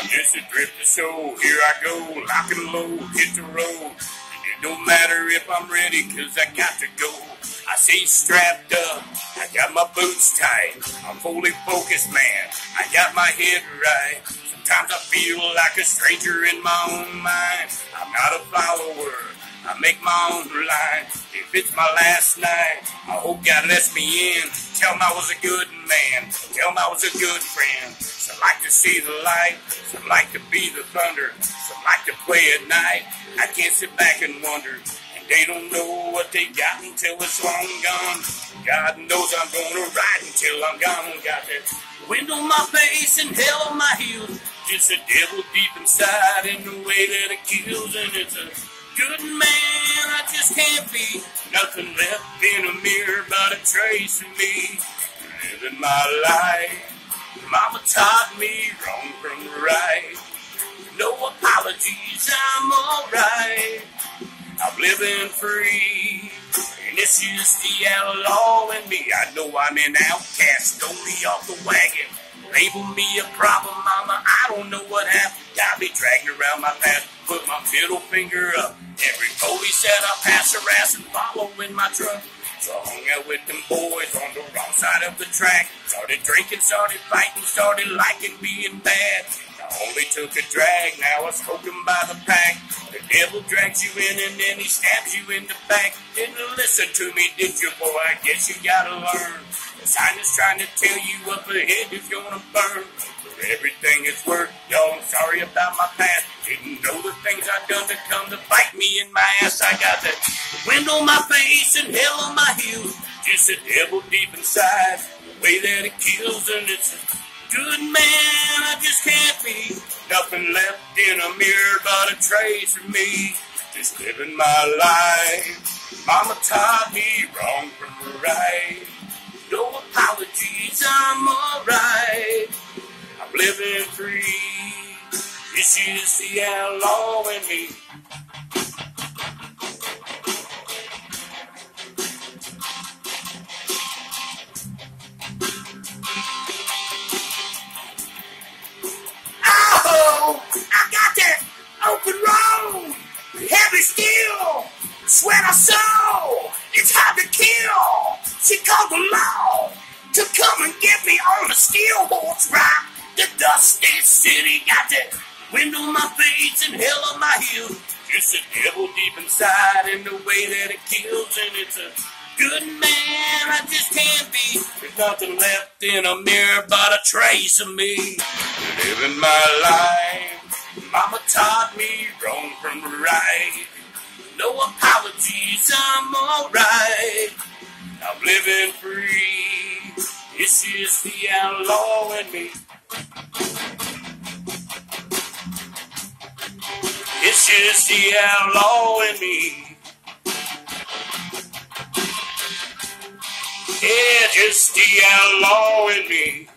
I'm just a drifter, so here I go, lock and load, hit the road. It don't matter if I'm ready, cause I got to go. I stay strapped up, I got my boots tight. I'm fully focused, man. I got my head right. Sometimes I feel like a stranger in my own mind. I'm not a follower. I make my own line. If it's my last night, I hope God lets me in. Tell him I was a good man. Tell him I was a good friend. Some like to see the light. Some like to be the thunder. Some like to play at night. I can't sit back and wonder. And they don't know what they got until it's long gone. God knows I'm gonna ride until I'm gone. Got that wind on my face and hell on my heels. Just a devil deep inside in the way that it kills. And it's a good man, I just can't be. Nothing left in a mirror but a trace of me. Living my life. Mama taught me wrong from right. No apologies, I'm alright. I'm living free. And it's just the outlaw in me. I know I'm an outcast, only off the wagon. Label me a problem, mama. I don't know what happened. Got me dragged around my past. Put my middle finger up. Every police said I pass harass and follow in my truck. So I hung out with them boys on the wrong side of the track. Started drinking, started fighting, started liking being bad. I only took a drag, now I'm smoking by the pack. The devil drags you in and then he stabs you in the back. Didn't listen to me, did you, boy? I guess you gotta learn. The sign is trying to tell you up ahead is gonna burn. For everything it's worth, yo, I'm sorry about my past. In my ass. I got that wind on my face and hell on my heels. Just a devil deep inside, the way that it kills, and it's a good man. I just can't be. Nothing left in a mirror but a trace of me. Just living my life. Mama taught me wrong from right. No apologies, I'm alright. I'm living free. This is the outlaw in me. I got that open road, heavy steel, sweat I saw. It's hard to kill. She called the law to come and get me on the steel horse ride. The dusty city got that wind on my face and hell on my heels. It's a devil deep inside in the way that it kills, and it's a good man. I just can't be. There's nothing left in a mirror but a trace of me. Living my life. Mama taught me wrong from right. No apologies, I'm alright. I'm living free. It's just the outlaw in me. It's just the outlaw in me. Yeah, just the outlaw in me.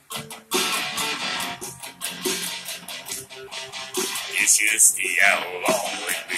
It's just the in me.